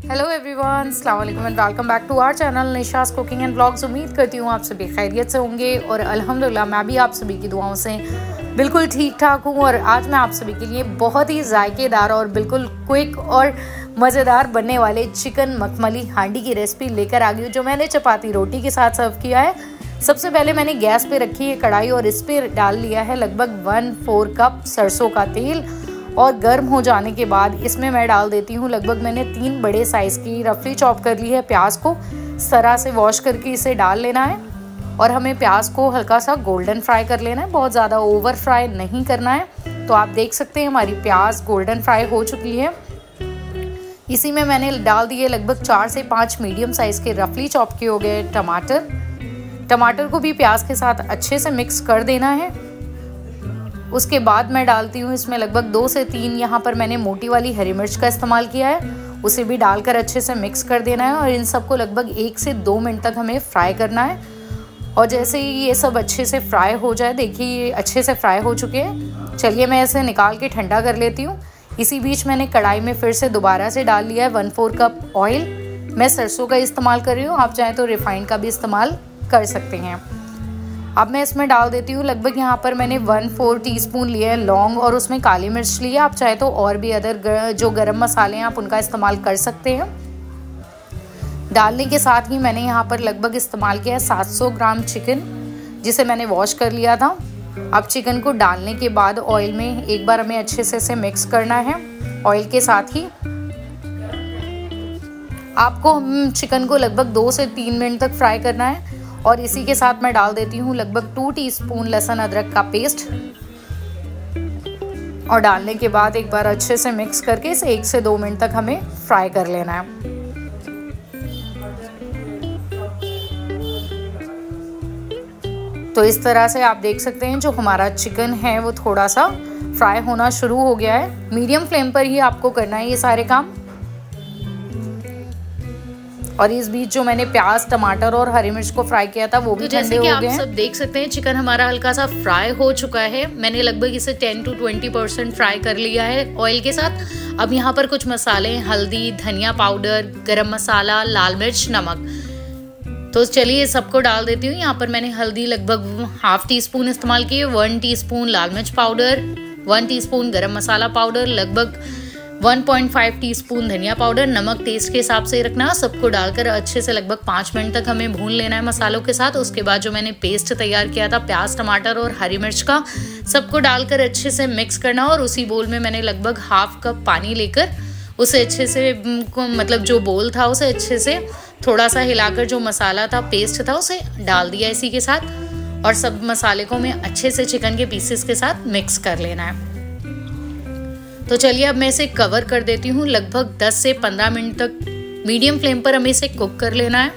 Hello everyone अस्सलाम वालेकुम and welcome back to our channel Nisha's cooking and blogs उम्मीद करती हूँ आप सभी खैरियत से होंगे और अल्हम्दुलिल्लाह, मैं भी आप सभी की दुआओं से बिल्कुल ठीक ठाक हूँ और आज मैं आप सभी के लिए बहुत ही जायकेदार और बिल्कुल क्विक और मज़ेदार बनने वाले चिकन मखमली हांडी की रेसिपी लेकर आ गई हूँ, जो मैंने चपाती रोटी के साथ सर्व किया है। सबसे पहले मैंने गैस पे रखी है कढ़ाई और इस पर डाल लिया है लगभग वन फोर कप सरसों का तेल। और गर्म हो जाने के बाद इसमें मैं डाल देती हूँ। लगभग मैंने तीन बड़े साइज़ की रफली चॉप कर ली है प्याज को। सरा से वॉश करके इसे डाल लेना है और हमें प्याज को हल्का सा गोल्डन फ्राई कर लेना है। बहुत ज़्यादा ओवर फ्राई नहीं करना है। तो आप देख सकते हैं हमारी प्याज गोल्डन फ्राई हो चुकी है। इसी में मैंने डाल दिए लगभग चार से पाँच मीडियम साइज़ के रफली चॉप किए हो गए टमाटर। टमाटर को भी प्याज के साथ अच्छे से मिक्स कर देना है। उसके बाद मैं डालती हूँ, इसमें लगभग दो से तीन यहाँ पर मैंने मोटी वाली हरी मिर्च का इस्तेमाल किया है। उसे भी डालकर अच्छे से मिक्स कर देना है और इन सबको लगभग एक से दो मिनट तक हमें फ्राई करना है। और जैसे ही ये सब अच्छे से फ्राई हो जाए, देखिए ये अच्छे से फ्राई हो चुके हैं। चलिए मैं इसे निकाल के ठंडा कर लेती हूँ। इसी बीच मैंने कढ़ाई में फिर से दोबारा से डाल लिया है वन फोर कप ऑयल मैं सरसों का इस्तेमाल कर रही हूँ, आप चाहें तो रिफाइंड का भी इस्तेमाल कर सकते हैं। अब मैं इसमें डाल देती हूँ। लगभग यहाँ पर मैंने वन फोर टीस्पून लिया है लौंग और उसमें काली मिर्च ली है। आप चाहे तो और भी अदर जो गर्म मसाले हैं, आप उनका इस्तेमाल कर सकते हैं। डालने के साथ ही मैंने यहाँ पर लगभग इस्तेमाल किया है 700 ग्राम चिकन जिसे मैंने वॉश कर लिया था। अब चिकन को डालने के बाद ऑयल में एक बार हमें अच्छे से इसे मिक्स करना है। ऑयल के साथ ही आपको हम चिकन को लगभग दो से तीन मिनट तक फ्राई करना है। और इसी के साथ मैं डाल देती हूँ लगभग टू टीस्पून लहसुन अदरक का पेस्ट और डालने के बाद एक बार अच्छे से मिक्स करके इसे एक से दो मिनट तक हमें फ्राई कर लेना है। तो इस तरह से आप देख सकते हैं जो हमारा चिकन है, वो थोड़ा सा फ्राई होना शुरू हो गया है। मीडियम फ्लेम पर ही आपको करना है ये सारे काम। और इस बीच जो मैंने प्याज टमाटर और हरी मिर्च को फ्राई किया था वो भी तो ठंडे हो गए सब देख सकते हैं चिकन हमारा हल्का सा फ्राई हो चुका है। मैंने लगभग इसे 10 टू 20 परसेंट फ्राई कर लिया है ऑयल के साथ। अब यहाँ पर कुछ मसाले हल्दी धनिया पाउडर गरम मसाला लाल मिर्च नमक। तो चलिए सबको डाल देती हूँ। यहाँ पर मैंने हल्दी लगभग हाफ़ टी स्पून इस्तेमाल की है वन टी स्पून लाल मिर्च पाउडर वन टी स्पून गर्म मसाला पाउडर लगभग 1.5 टीस्पून धनिया पाउडर, नमक टेस्ट के हिसाब से रखना। सबको डालकर अच्छे से लगभग पाँच मिनट तक हमें भून लेना है मसालों के साथ। उसके बाद जो मैंने पेस्ट तैयार किया था, प्याज, टमाटर और हरी मिर्च का, सबको डालकर अच्छे से मिक्स करना और उसी बोल में मैंने लगभग हाफ़ कप पानी लेकर उसे अच्छे से मतलब जो बोल था उसे अच्छे से थोड़ा सा हिलाकर जो मसाला था पेस्ट था, उसे डाल दिया इसी के साथ। और सब मसाले को मैं अच्छे से चिकन के पीसेस के साथ मिक्स कर लेना है। तो चलिए अब मैं इसे कवर कर देती हूँ। लगभग 10 से 15 मिनट तक। मीडियम फ्लेम पर हमें इसे कुक कर लेना है।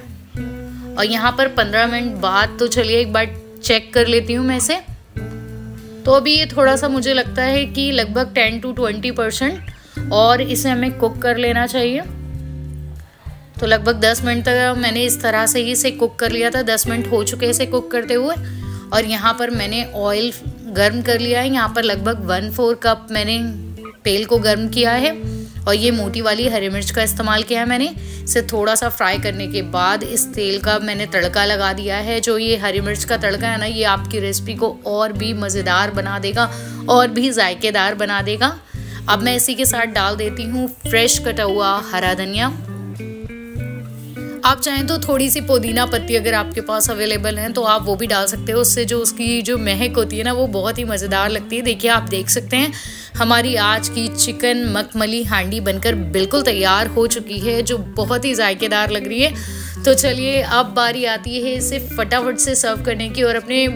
और यहाँ पर 15 मिनट बाद तो चलिए एक बार चेक कर लेती हूँ मैं इसे। तो अभी ये थोड़ा सा मुझे लगता है कि लगभग 10 टू 20 परसेंट और इसे हमें कुक कर लेना चाहिए। तो लगभग 10 मिनट तक मैंने इस तरह से ही इसे कुक कर लिया था। 10 मिनट हो चुके हैं इसे कुक करते हुए। और यहाँ पर मैंने ऑयल गर्म कर लिया है। यहाँ पर लगभग वन फोर कप मैंने तेल को गर्म किया है और ये मोटी वाली हरी मिर्च का इस्तेमाल किया है मैंने। इसे थोड़ा सा फ्राई करने के बाद इस तेल का मैंने तड़का लगा दिया है। जो ये हरी मिर्च का तड़का है ना, ये आपकी रेसिपी को और भी मज़ेदार बना देगा और भी जायकेदार बना देगा। अब मैं इसी के साथ डाल देती हूँ फ्रेश कटा हुआ हरा धनिया। आप चाहें तो थोड़ी सी पुदीना पत्ती अगर आपके पास अवेलेबल है तो आप वो भी डाल सकते हो। उससे जो उसकी जो महक होती है ना, वो बहुत ही मज़ेदार लगती है। देखिए, आप देख सकते हैं, हमारी आज की चिकन मखमली हांडी बनकर बिल्कुल तैयार हो चुकी है, जो बहुत ही जायकेदार लग रही है। तो चलिए, अब बारी आती है इसे फटाफट से सर्व करने की और अपने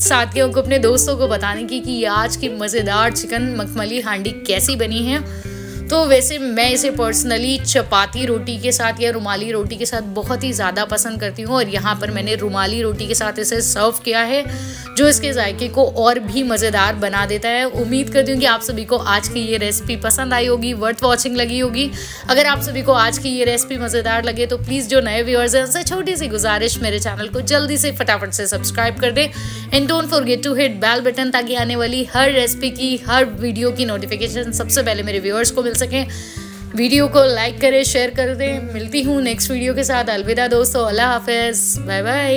साथियों को, अपने दोस्तों को बताने की कि आज की मज़ेदार चिकन मखमली हांडी कैसी बनी है। तो वैसे मैं इसे पर्सनली चपाती रोटी के साथ या रुमाली रोटी के साथ बहुत ही ज़्यादा पसंद करती हूँ और यहाँ पर मैंने रुमाली रोटी के साथ इसे सर्व किया है, जो इसके जायके को और भी मज़ेदार बना देता है। उम्मीद करती हूँ कि आप सभी को आज की ये रेसिपी पसंद आई होगी वर्थ वॉचिंग लगी होगी। अगर आप सभी को आज की ये रेसिपी मज़ेदार लगे तो प्लीज़ जो नए व्यूअर्स हैं, उनसे छोटी सी गुजारिश मेरे चैनल को जल्दी से फटाफट से सब्सक्राइब कर दें। And don't forget to hit bell button ताकि आने वाली हर रेसिपी की, हर वीडियो की नोटिफिकेशन सबसे पहले मेरे व्यूअर्स को मिल सकें। वीडियो को लाइक करें शेयर कर दें। मिलती हूँ नेक्स्ट वीडियो के साथ। अलविदा दोस्तों। अल्लाह हाफिज़। Bye bye